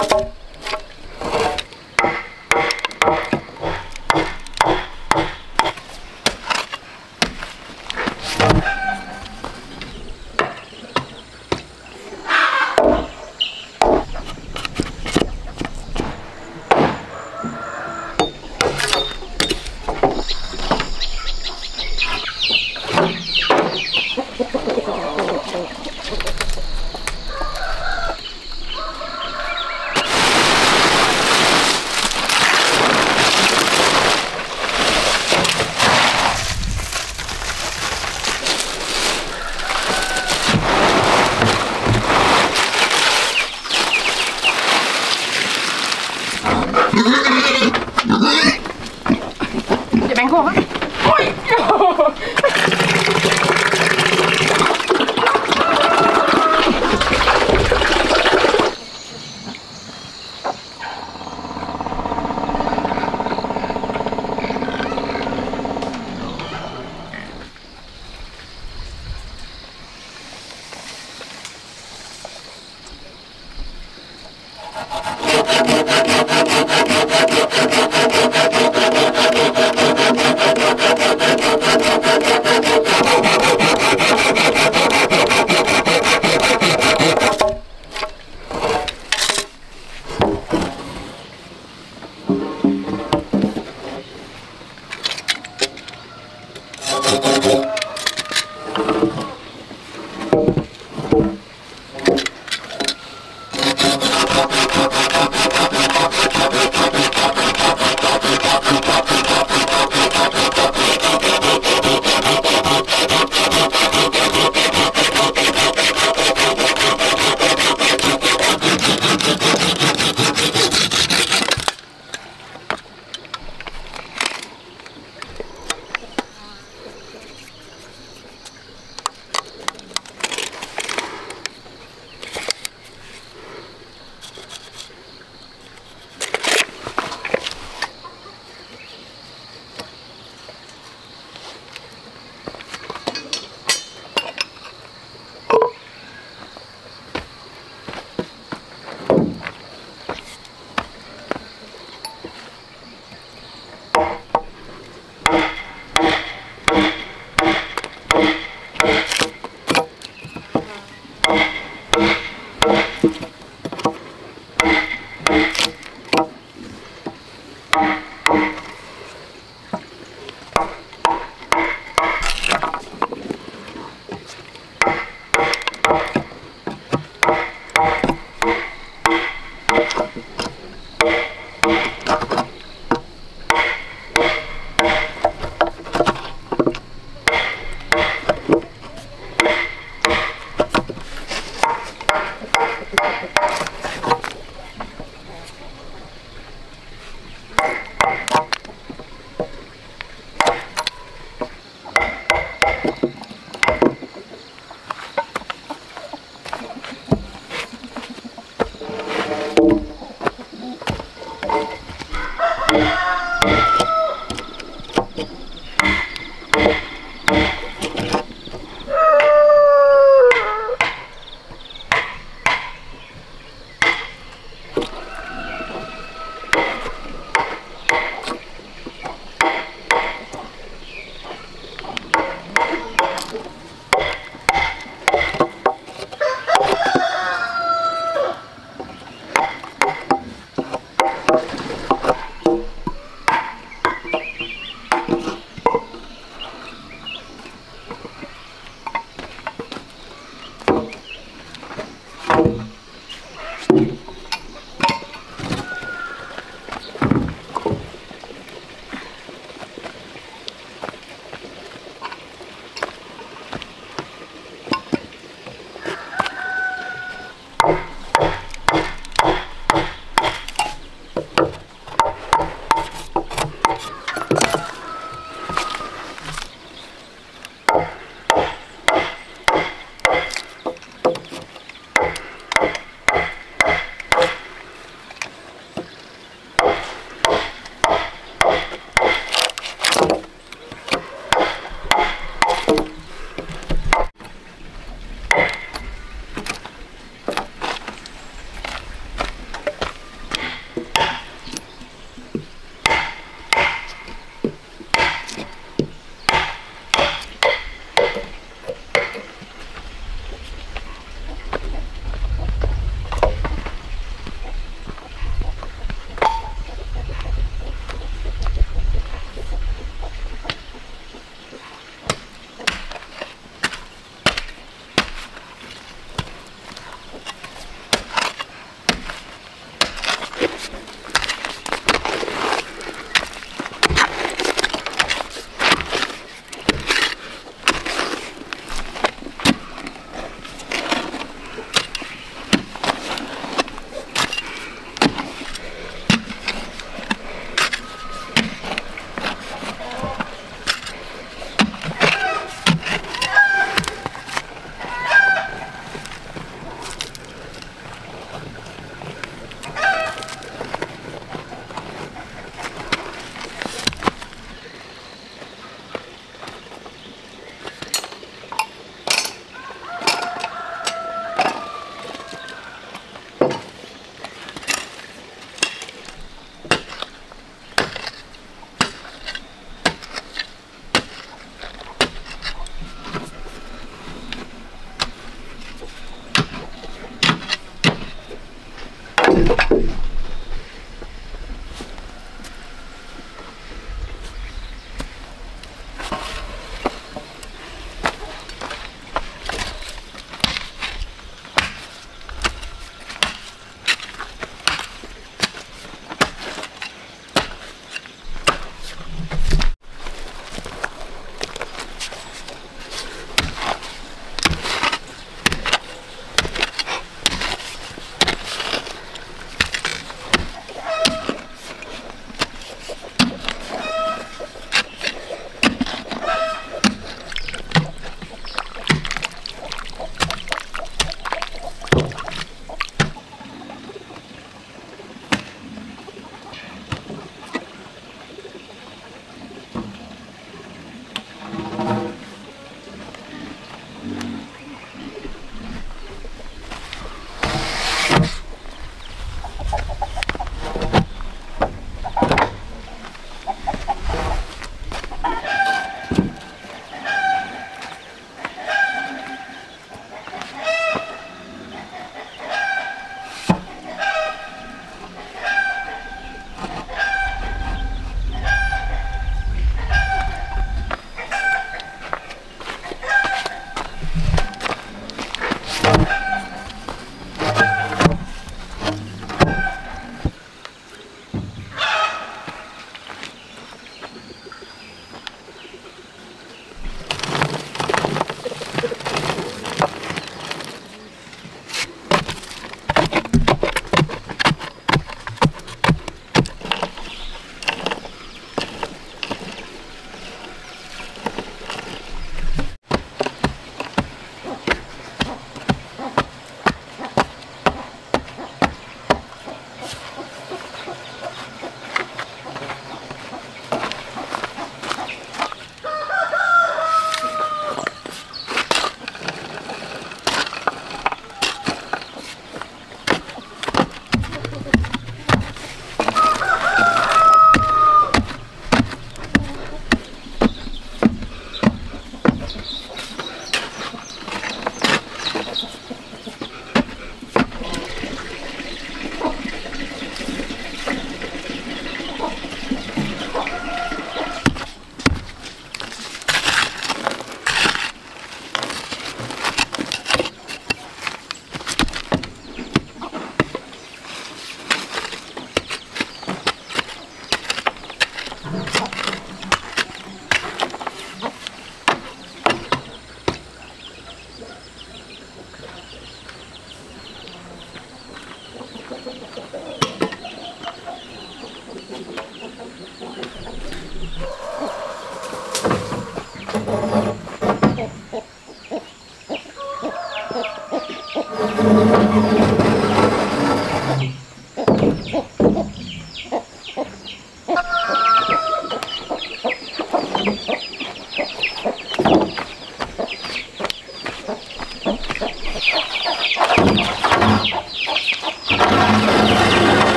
you.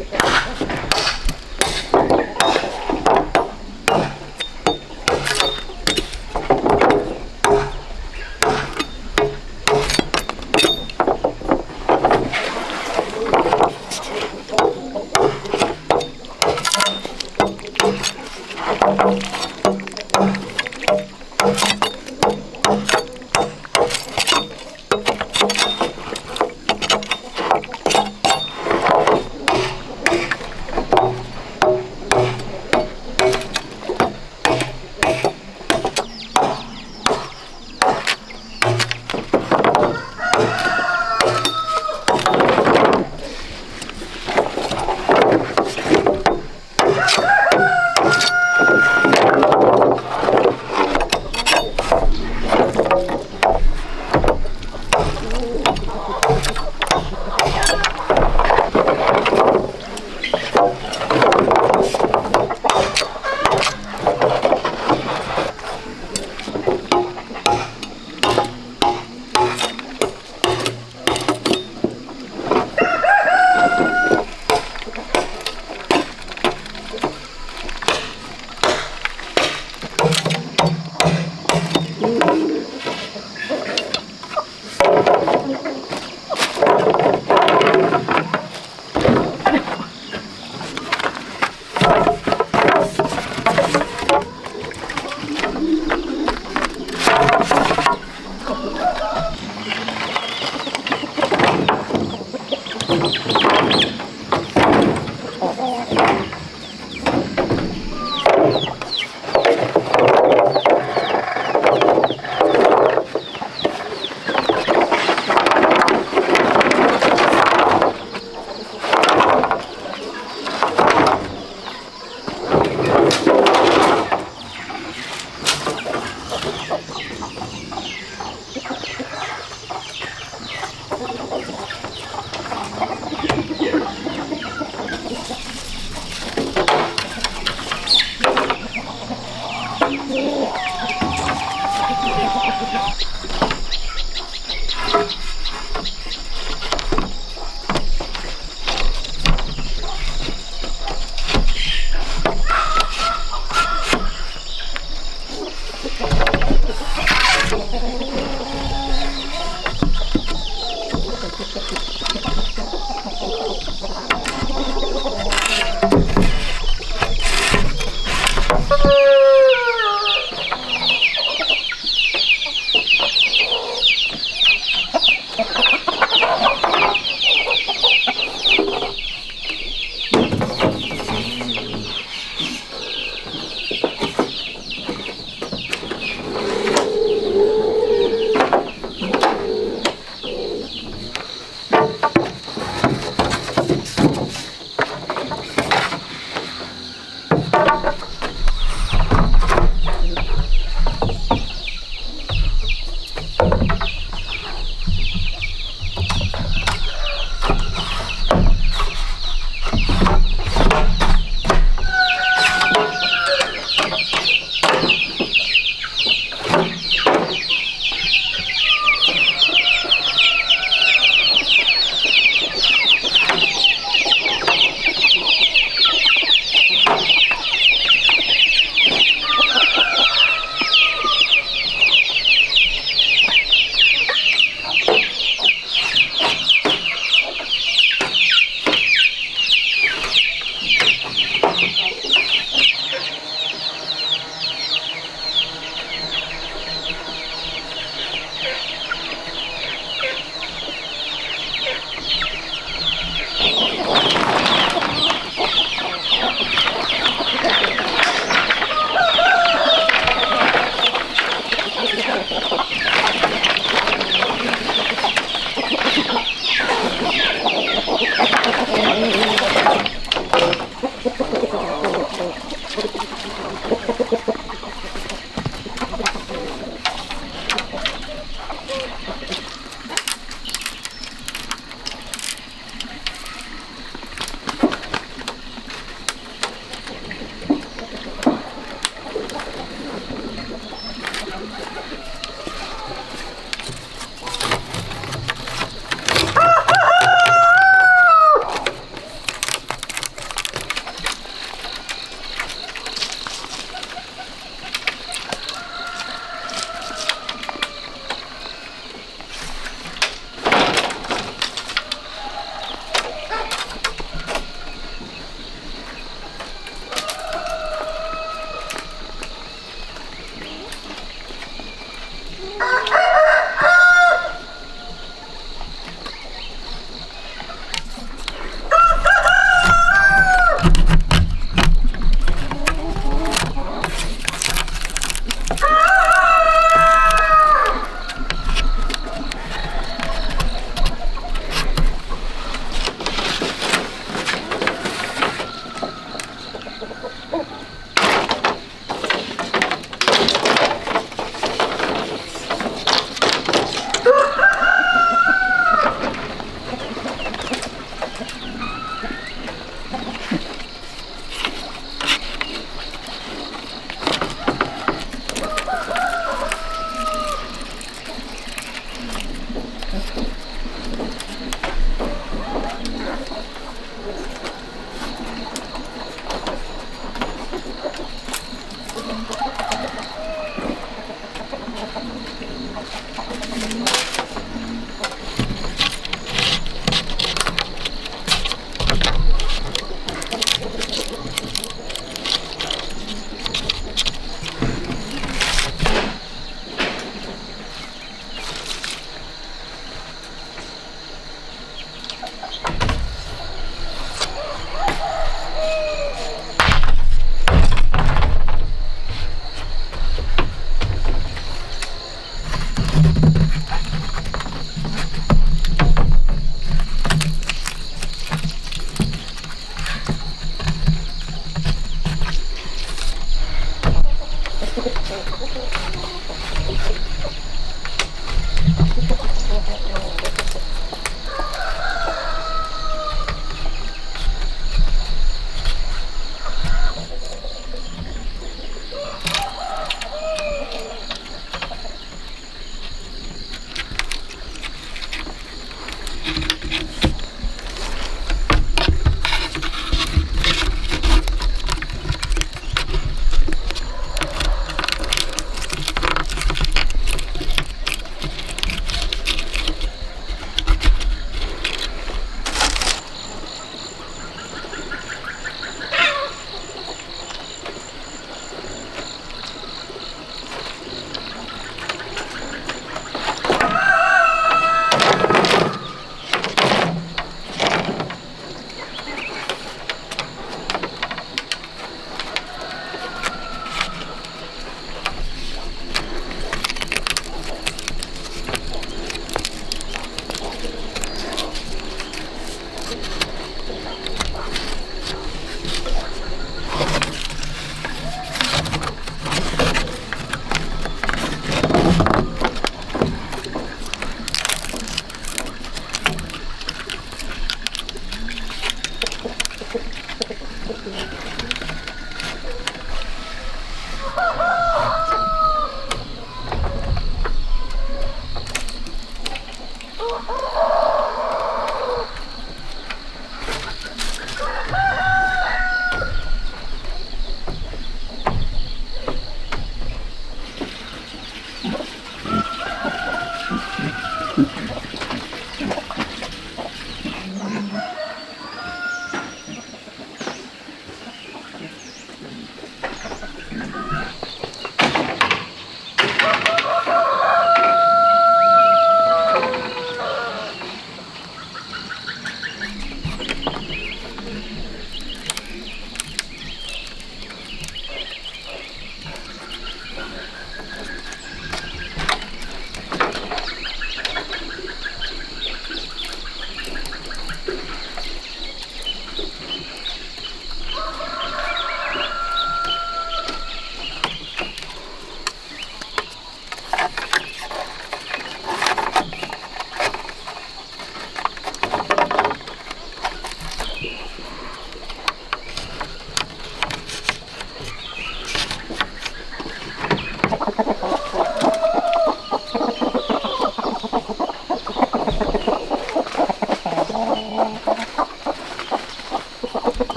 Yeah.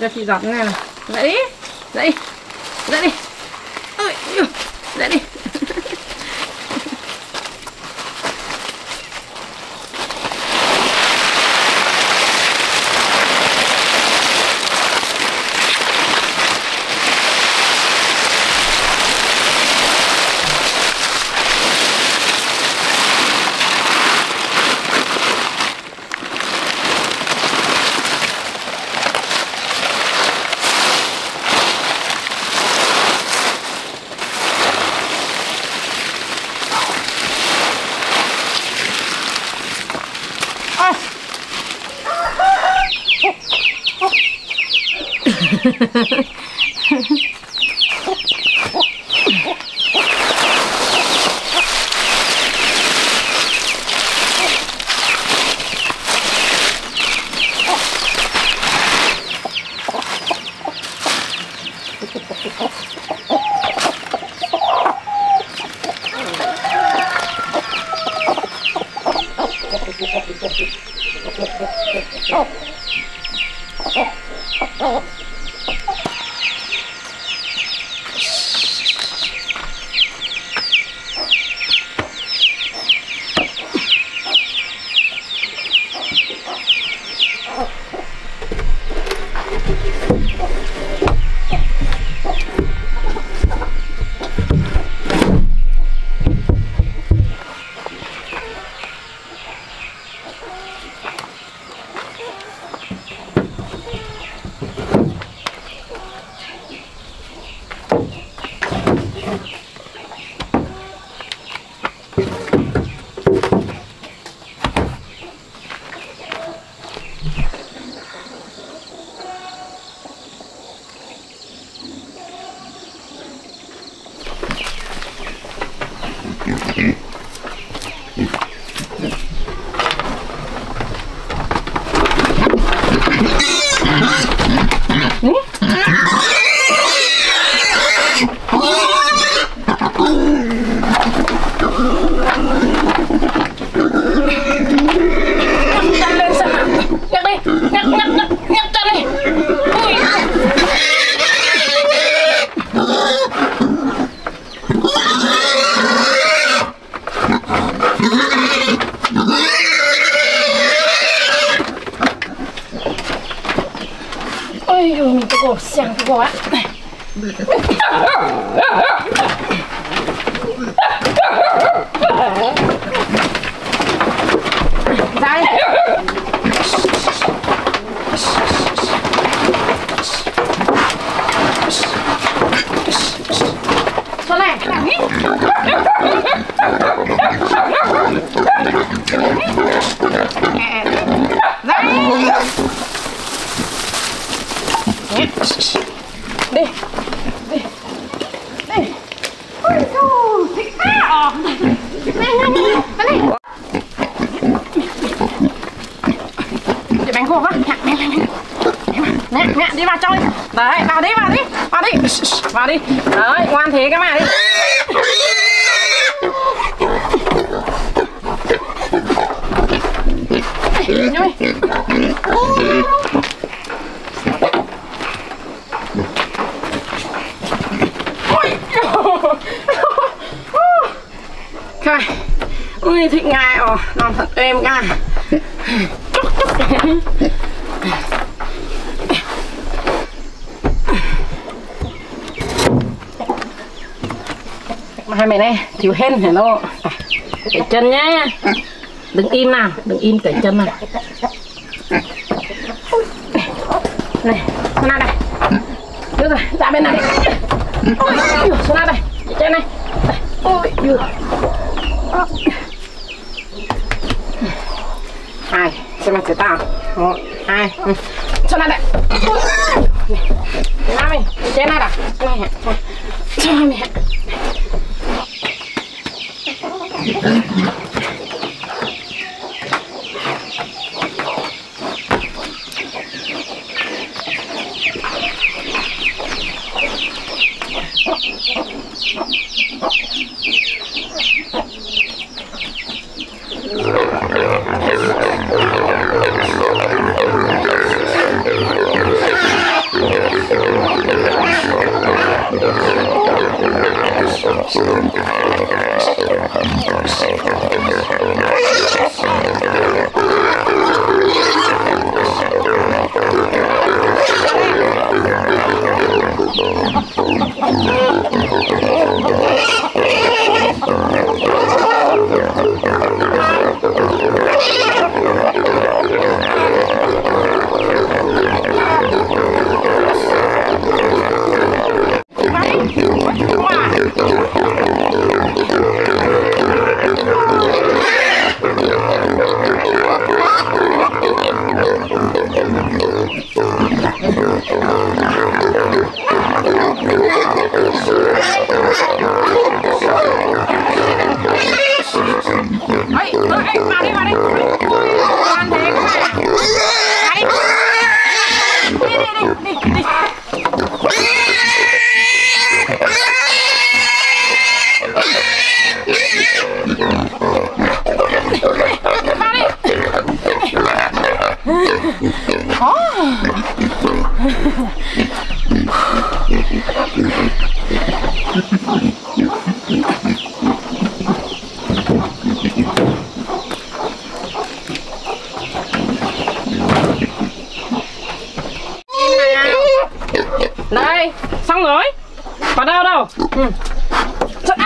Cho chị giọt này này đấy vào trong đi Đấy, vào đi vào đi Vào đi. Vào đi. Đấy, ngoan thế các bạn đi. Thôi Ui thích ngài, ồ làm thật êm ca hai mày này chịu hên hả nó? Cởi chân nhá đừng im nào đừng im cởi chân nào. Này xuống nào này được rồi ra bên này. Ôi xuống nào đây. Chân này. Ôi được hai xem mặt tao. Một hai ừ. cho nó đây. Nào mình trên này đã. Cho mày Yeah. Rồi. Còn đâu đâu. Ừ. Trời